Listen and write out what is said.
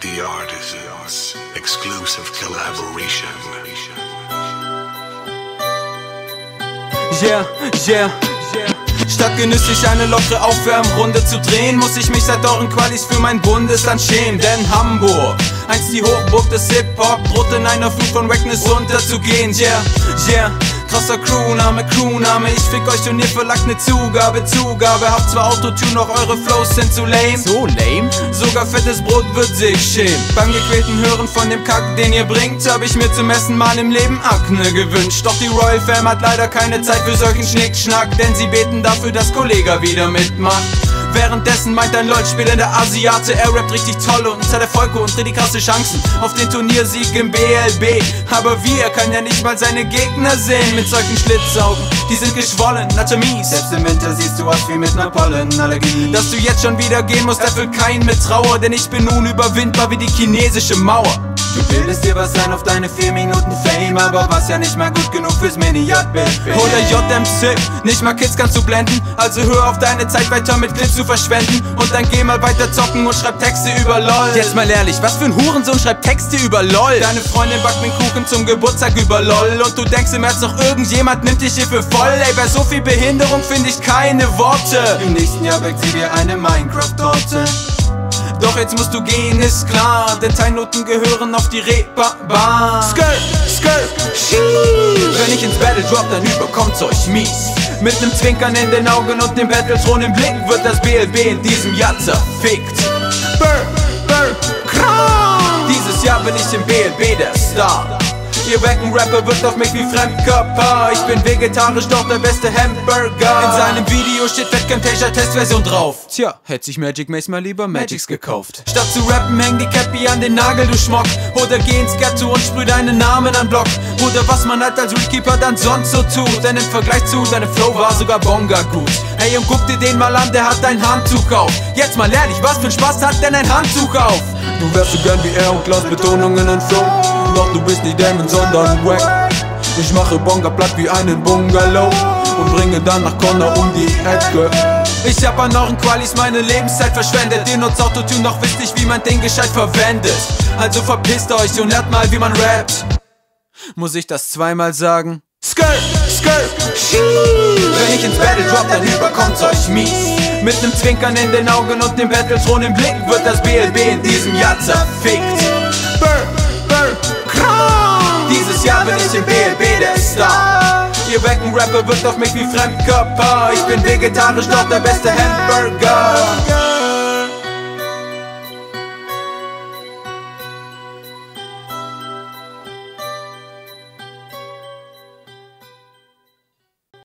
The Artisans exclusive collaboration. Yeah, yeah, yeah. Statt genüsslich eine lockere Aufwärmrunde zu drehen, muss ich mich seit euren Qualis für mein Bundesland schämen. Denn Hamburg, einst die Hochburg des Hip-Hop, droht in einer Flut von Wackness unterzugehen. Yeah, yeah. Krasser Crewname, Crewname, ich fick euch und ihr verlangt ne Zugabe, Zugabe. Habt zwar Autotune, doch eure Flows sind zu lame. So lame? Sogar fettes Brot wird sich schämen. Beim gequälten Hören von dem Kack, den ihr bringt Hab ich mir zum ersten Mal im Leben Akne gewünscht. Doch die Royal Fam hat leider keine Zeit für solchen Schnickschnack Denn sie beten dafür, dass Kollega wieder mitmacht Währenddessen meint ein LOL spielender Asiate, er rappt richtig toll und hat Erfolge und die krasse Chancen auf den Turniersieg im BLB. Aber er kann ja nicht mal seine Gegner sehen mit solchen Schlitzaugen, die sind geschwollen, Anatomie. Selbst im Winter siehst du aus wie mit einer Pollenallergie. Dass du jetzt schon wieder gehen musst, erfüllt keinen mit Trauer, denn ich bin nun überwindbar wie die chinesische Mauer. Du bildest dir was ein auf deine 4 Minuten Fame, aber was ja nicht mal gut genug fürs Miniat-Bild. Oder JMC, nicht mal Kids kannst du blenden, also hör auf deine Zeit weiter mit Clips zu verschwenden und dann geh mal weiter zocken und schreib Texte über LOL. Jetzt mal ehrlich, was für ein Hurensohn schreibt Texte über LOL? Deine Freundin backt mir Kuchen zum Geburtstag über LOL und du denkst im März noch irgendjemand nimmt dich hier für voll. Ey, bei so viel Behinderung finde ich keine Worte. Im nächsten Jahr weckt sie dir eine Minecraft-Torte. Doch jetzt musst du gehen, ist klar, denn Teilnoten gehören auf die Reeperbahn. Skirt, skirt, schieß. Wenn ich ins Battle drop, dann überkommt's euch mies. Mit nem Zwinkern in den Augen und dem Battletron im Blick wird das BLB in diesem Jahr zerfickt. Burr, burr, krank. Dieses Jahr bin ich im BLB der Star. Ihr wecken Rapper wirkt auf mich wie Fremdkörper. Ich bin vegetarisch, doch der beste Hamburger. In seinem Video steht Fettcontagion Testversion drauf. Tja, hätte sich Magic Mace mal lieber Magics gekauft. Statt zu rappen, häng die Cappy an den Nagel, du Schmock. Oder geh ins Ghetto und sprüh deinen Namen an Block Oder was man halt als Rekeeper dann sonst so tut Denn im Vergleich zu deinem Flow war sogar Bonga gut. Hey und guck dir den mal an, der hat ein Handtuch auf. Jetzt mal ehrlich, was für ein Spaß hat denn ein Handtuch auf? Du wärst so gern wie er und Klaus Betonungen und Flow. Doch du bist nicht Damon, sondern Wack. Ich mache Bonga platt wie einen Bungalow Und bringe dann nach Connor um die Ecke. Ich hab an euren Qualis meine Lebenszeit verschwendet. Ihr nutzt Autotune, doch wisst nicht, wie man den gescheit verwendet. Also verpisst euch und lernt mal, wie man rappt Muss ich das zweimal sagen? Skirt, skirt, schieß. Wenn ich ins Battle drop, dann überkommt's euch mies Mit nem Zwinkern in den Augen und dem Battletron im Blick Wird das BLB in diesem Jahr zerfickt Burr, burr, krank. Dieses Jahr bin ich im BLB der Star Ihr wecken Rapper wirkt auf mich wie Fremdkörper Ich bin vegetarisch, doch der beste Hamburger